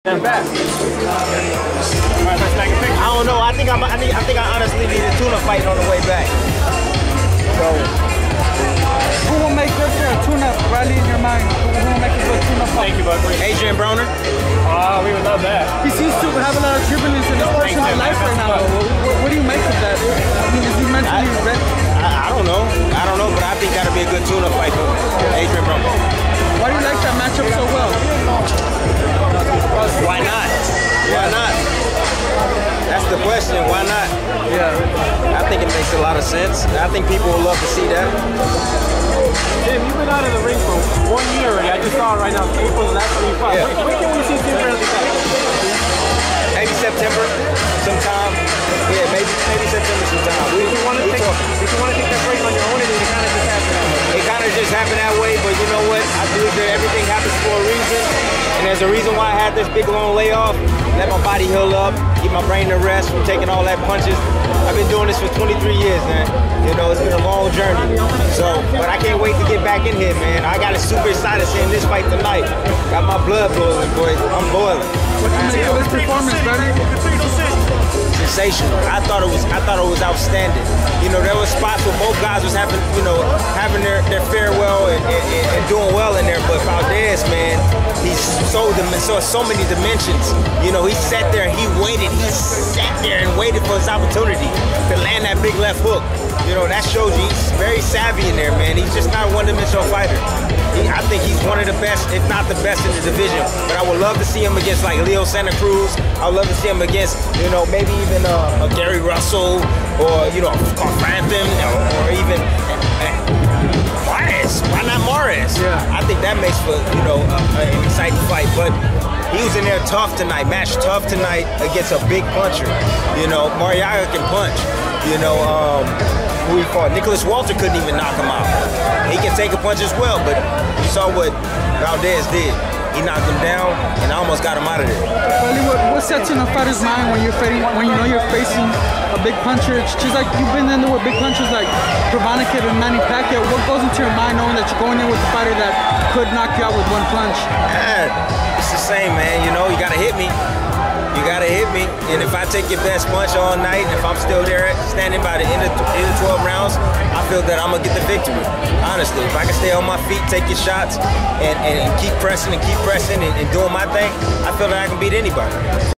Stand back. All right, let's take a picture. I don't know. I think I'm, I, think, I think I honestly need a tuna fight on the way back. So Who will make good for a tune-up rally in your mind? Who who will make a good tune-up fight? Thank you, bud. Adrien Broner. Ah, we would love that. He seems to have a lot of turbulence in his personal Thanks, life right now. What, what do you make of that? I mean, is he mentally ready? I, I don't know. I don't know, but I think that'll be a good tuna fight for Adrien Broner. The question. Why not? Yeah. I think it makes a lot of sense. I think people will love to see that. Tim, you've been out of the ring for one year already. I just saw it right now. April the last time you fought. Yeah. When, when can we see Tim Bradley back? Maybe September, sometime. Yeah, maybe maybe September sometime. We, Did you want to take? talking. Did you want to take that break on your own, or did it kind of just happen? that way? It kind of just happened that way, but you know what? I believe that everything happens for a reason. And there's a reason why I had this big long layoff. Let my body heal up, get my brain to rest from taking all that punches. I've been doing this for 23 years, man. You know, it's been a long journey. So, but I can't wait to get back in here, man. I got it super excited seeing this fight tonight. Got my blood boiling, boy. I'm boiling. What do you make of his performance, buddy? sensational. I thought it was I thought it was outstanding. You know, there was spots where both guys was having, you know, having their, their farewell and, and, and doing well in there, but Valdez, man, he's so so so many dimensions. You know, he sat there he waited. He sat there and waited for his opportunity to land that big left hook. You know, that shows you he's very savvy in there, man. He's just not a one-dimensional fighter. He, I think he's one of the best, if not the best in the division. But I would love to see him against like Leo Santa Cruz. I would love to see him against, you know, maybe even uh, a Gary Russell or you know, Frampton or, or even that makes for you know an exciting fight. But he was in there tough tonight, matched tough tonight against a big puncher. You know, Marriaga can punch. You know, um, who he fought? Nicholas Walter couldn't even knock him out. He can take a punch as well, but you saw what Valdez did. He knocked him down and almost got him out of there. Sets in a fighter's mind when you're fighting, when you know you're facing a big puncher? It's just like you've been in there with big punchers like Provodnikov and Manny Pacquiao. What goes into your mind knowing that you're going in with a fighter that could knock you out with one punch? Man, it's the same, man. You know, you gotta hit me. You gotta hit me. And if I take your best punch all night, and if I'm still there standing by the end of, end of 12 rounds, I feel that I'm gonna get the victory. Honestly, if I can stay on my feet, take your shots, and, and, and keep pressing and keep pressing and, and doing my thing, I feel that I can beat anybody.